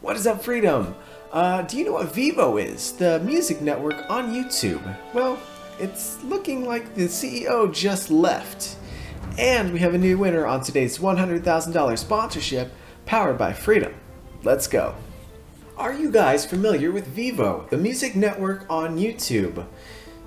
What is up, Freedom? Uh, do you know what Vevo is? The music network on YouTube. Well, it's looking like the CEO just left. And we have a new winner on today's $100,000 sponsorship powered by Freedom. Let's go. Are you guys familiar with Vevo, the music network on YouTube?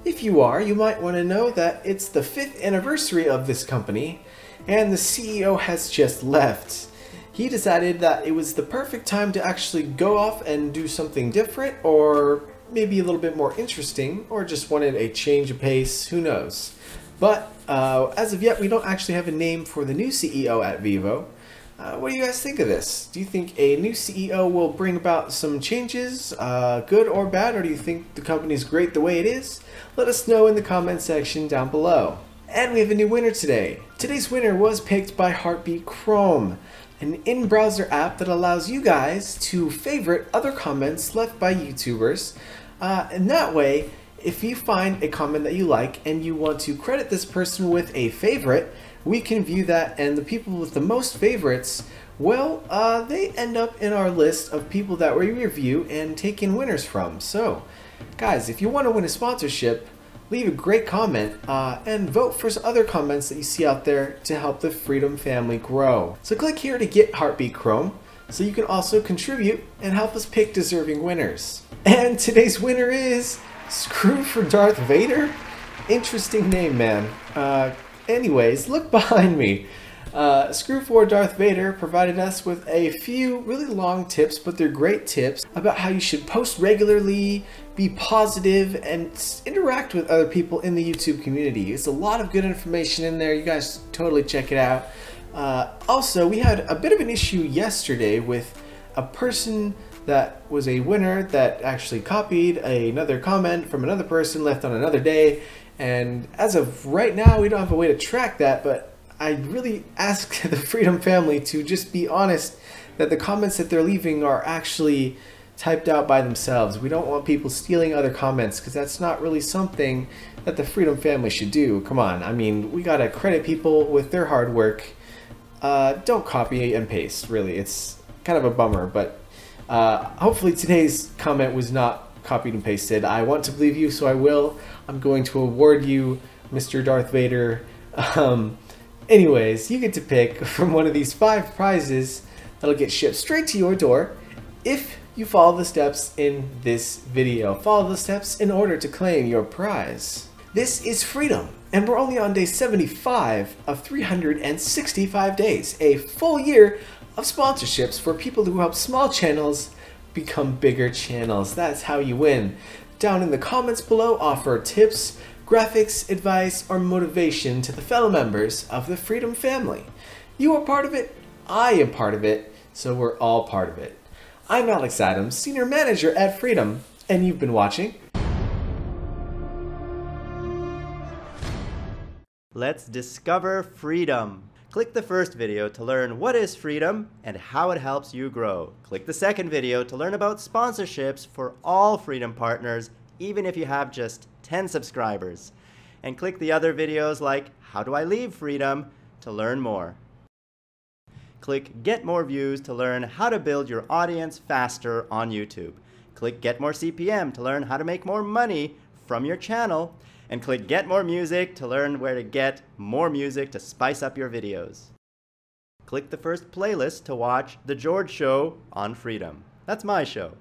If you are, you might want to know that it's the fifth anniversary of this company, and the CEO has just left he decided that it was the perfect time to actually go off and do something different or maybe a little bit more interesting or just wanted a change of pace, who knows. But uh, as of yet, we don't actually have a name for the new CEO at Vevo. Uh, what do you guys think of this? Do you think a new CEO will bring about some changes, uh, good or bad, or do you think the company is great the way it is? Let us know in the comment section down below. And we have a new winner today. Today's winner was picked by Heartbeat Chrome an in-browser app that allows you guys to favorite other comments left by YouTubers. Uh, and that way, if you find a comment that you like and you want to credit this person with a favorite, we can view that and the people with the most favorites, well, uh, they end up in our list of people that we review and take in winners from. So, guys, if you want to win a sponsorship, leave a great comment, uh, and vote for some other comments that you see out there to help the Freedom family grow. So click here to get Heartbeat Chrome, so you can also contribute and help us pick deserving winners. And today's winner is Screw for Darth Vader? Interesting name, man. Uh, anyways, look behind me. Uh, Screw for Darth Vader provided us with a few really long tips, but they're great tips about how you should post regularly, be positive, and interact with other people in the YouTube community. It's a lot of good information in there. You guys totally check it out. Uh, also, we had a bit of an issue yesterday with a person that was a winner that actually copied another comment from another person left on another day. And as of right now, we don't have a way to track that, but I really ask the Freedom family to just be honest that the comments that they're leaving are actually typed out by themselves. We don't want people stealing other comments because that's not really something that the Freedom family should do. Come on, I mean, we gotta credit people with their hard work. Uh, don't copy and paste, really. It's kind of a bummer, but uh, hopefully today's comment was not copied and pasted. I want to believe you, so I will. I'm going to award you, Mr. Darth Vader. Um, Anyways, you get to pick from one of these five prizes that'll get shipped straight to your door if you follow the steps in this video. Follow the steps in order to claim your prize. This is Freedom, and we're only on day 75 of 365 days, a full year of sponsorships for people who help small channels become bigger channels. That's how you win. Down in the comments below, offer tips, graphics, advice, or motivation to the fellow members of the Freedom family. You are part of it, I am part of it, so we're all part of it. I'm Alex Adams, Senior Manager at Freedom, and you've been watching. Let's discover freedom. Click the first video to learn what is freedom and how it helps you grow. Click the second video to learn about sponsorships for all Freedom partners, even if you have just 10 subscribers. And click the other videos like How Do I Leave Freedom to learn more. Click Get More Views to learn how to build your audience faster on YouTube. Click Get More CPM to learn how to make more money from your channel. And click Get More Music to learn where to get more music to spice up your videos. Click the first playlist to watch The George Show on Freedom. That's my show.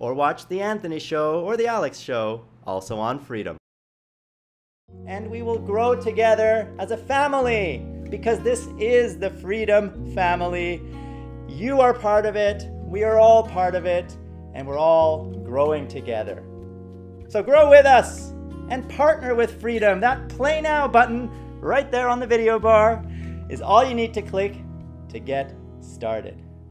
Or watch The Anthony Show or The Alex Show also on freedom. And we will grow together as a family because this is the Freedom Family. You are part of it, we are all part of it, and we're all growing together. So grow with us and partner with Freedom. That Play Now button right there on the video bar is all you need to click to get started